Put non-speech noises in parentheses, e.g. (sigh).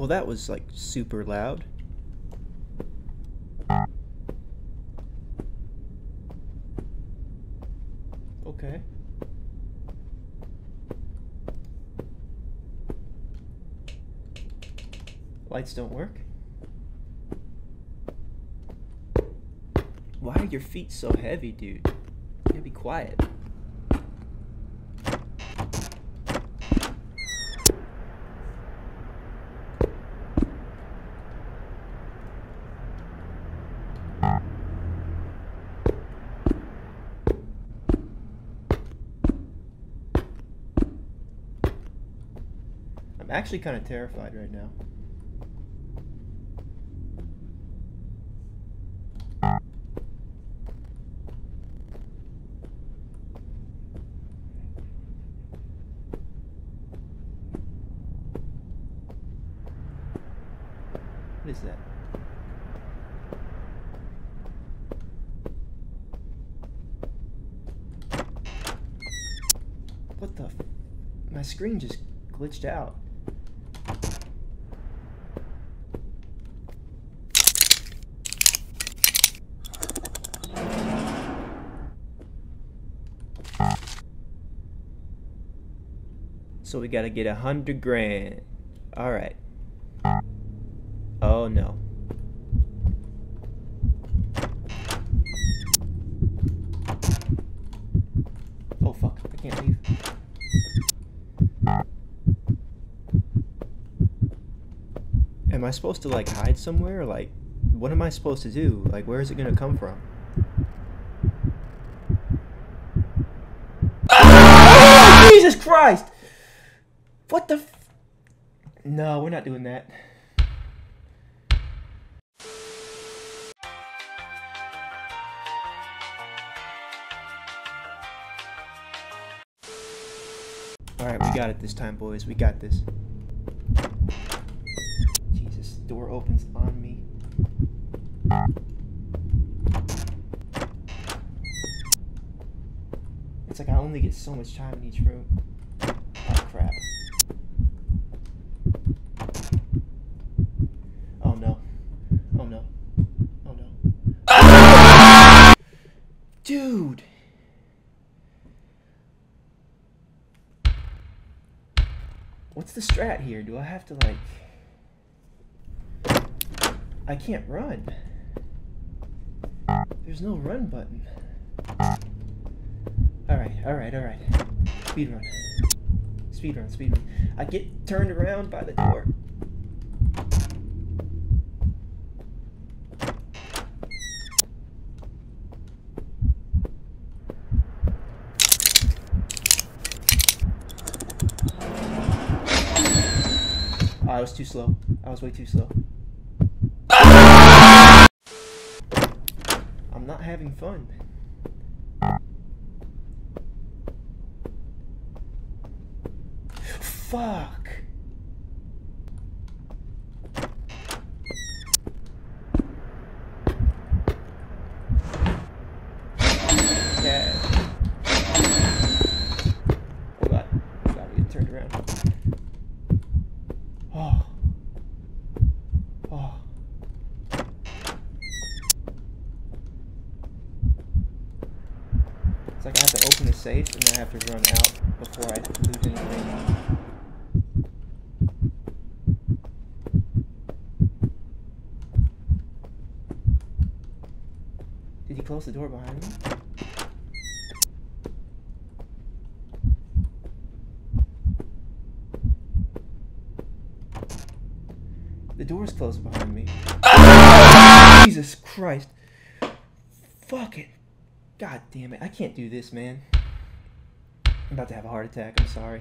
Well, that was like super loud. Okay. Lights don't work. Why are your feet so heavy, dude? You gotta be quiet. I'm actually kind of terrified right now. What is that? What the? My screen just glitched out. So we gotta get a hundred grand. All right. Oh no. Oh fuck, I can't leave. Am I supposed to like hide somewhere? Like, what am I supposed to do? Like, where is it gonna come from? (laughs) Jesus Christ! What the? F- no, we're not doing that. Alright, we got it this time, boys. We got this. Door opens on me. It's like I only get so much time in each room. Oh, crap. Oh no. Oh no. Oh no. Dude! What's the strat here? Do I have to like... I can't run. There's no run button. Alright, alright, alright. Speed run. Speed run, speed run. I get turned around by the door. Oh, I was too slow. I was way too slow. Having fun. Fuck. Yeah. Oh god. Oh god, we get turned around. Oh. Oh. It's like I have to open the safe and then I have to run out before I lose anything. Did he close the door behind me? The door's closed behind me. (laughs) Jesus Christ. Fuck it. God damn it. I can't do this, man. I'm about to have a heart attack. I'm sorry.